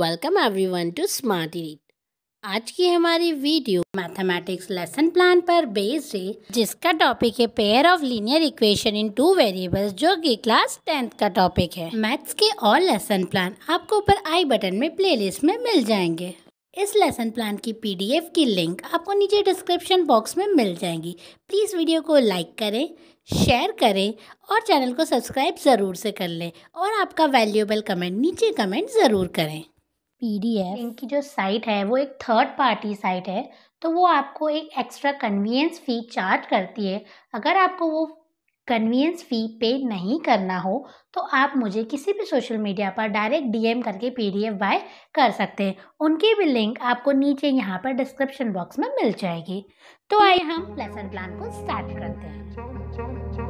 Welcome everyone to smart read आज की हमारी वीडियो मैथमेटिक्स लेसन प्लान पर बेस्ड है, जिसका टॉपिक है pair of linear equation in two variables जो कि क्लास टेंथ का टॉपिक है। मैथ्स के ऑल लेसन प्लान आपको ऊपर आई बटन में प्लेलिस्ट में मिल जाएँगे। इस लेसन प्लान की पीडीएफ की लिंक आपको नीचे डिस्क्रिप्शन बॉक्स में मिल जाएगी। प्लीज़ वीडियो को लाइक करें शेयर करें और चैनल को सब्सक्राइब ज़रूर से कर लें और आपका वैल्यूएबल कमेंट नीचे कमेंट ज़रूर करें। पीडीएफ इनकी जो साइट है वो एक थर्ड पार्टी साइट है तो वो आपको एक एक्स्ट्रा कन्वीनियंस फ़ी चार्ज करती है। अगर आपको वो कन्वीनियंस फ़ी पे नहीं करना हो तो आप मुझे किसी भी सोशल मीडिया पर डायरेक्ट डीएम करके पीडीएफ बाय कर सकते हैं। उनकी भी लिंक आपको नीचे यहाँ पर डिस्क्रिप्शन बॉक्स में मिल जाएगी। तो आइए हम लेसन प्लान को स्टार्ट करते हैं।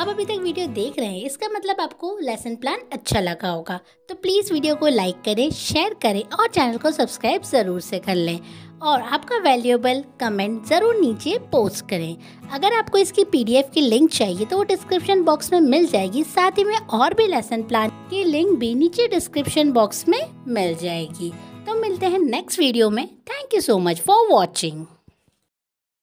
आप अभी तक वीडियो देख रहे हैं, इसका मतलब आपको लेसन प्लान अच्छा लगा होगा। तो प्लीज़ वीडियो को लाइक करें शेयर करें और चैनल को सब्सक्राइब ज़रूर से कर लें। और आपका वैल्यूएबल कमेंट ज़रूर नीचे पोस्ट करें। अगर आपको इसकी पीडीएफ की लिंक चाहिए तो वो डिस्क्रिप्शन बॉक्स में मिल जाएगी। साथ ही में और भी लेसन प्लान की लिंक भी नीचे डिस्क्रिप्शन बॉक्स में मिल जाएगी। तो मिलते हैं नेक्स्ट वीडियो में। Thank you so much for watching